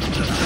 Yeah.